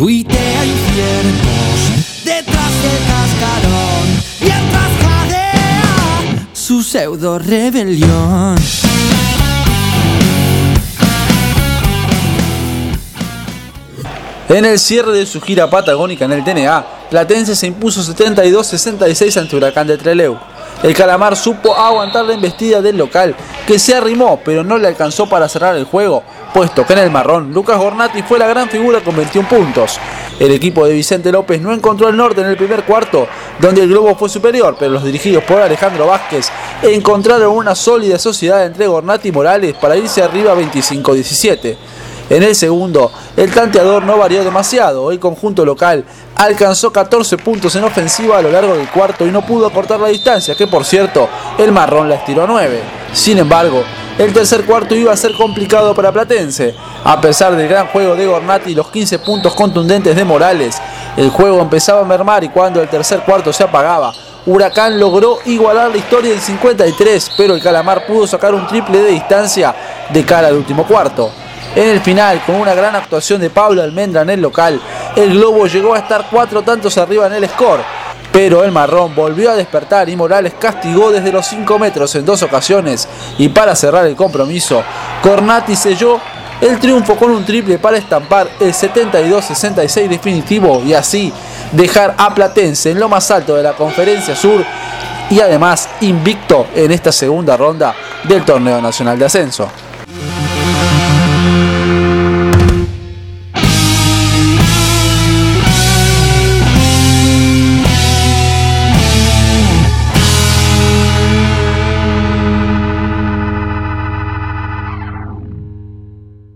tuitea infiernos detrás del cascarón jadea su pseudo rebelión. En el cierre de su gira patagónica en el TNA, Platense se impuso 72-66 ante Huracán de Treleu. El Calamar supo aguantar la embestida del local, que se arrimó pero no le alcanzó para cerrar el juego, puesto que en el marrón Lucas Gornati fue la gran figura con 21 puntos. El equipo de Vicente López no encontró el norte en el primer cuarto, donde el globo fue superior, pero los dirigidos por Alejandro Vázquez encontraron una sólida sociedad entre Gornati y Morales para irse arriba 25-17. En el segundo, el tanteador no varió demasiado. El conjunto local alcanzó 14 puntos en ofensiva a lo largo del cuarto y no pudo acortar la distancia, que por cierto, el marrón la estiró a 9. Sin embargo, el tercer cuarto iba a ser complicado para Platense. A pesar del gran juego de Gornati y los 15 puntos contundentes de Morales, el juego empezaba a mermar y cuando el tercer cuarto se apagaba, Huracán logró igualar la historia en 53, pero el Calamar pudo sacar un triple de distancia de cara al último cuarto. En el final, con una gran actuación de Pablo Almendra en el local, el Globo llegó a estar cuatro tantos arriba en el score. Pero el marrón volvió a despertar y Morales castigó desde los 5 metros en dos ocasiones. Y para cerrar el compromiso, Cornati selló el triunfo con un triple para estampar el 72-66 definitivo y así dejar a Platense en lo más alto de la Conferencia Sur y además invicto en esta segunda ronda del Torneo Nacional de Ascenso.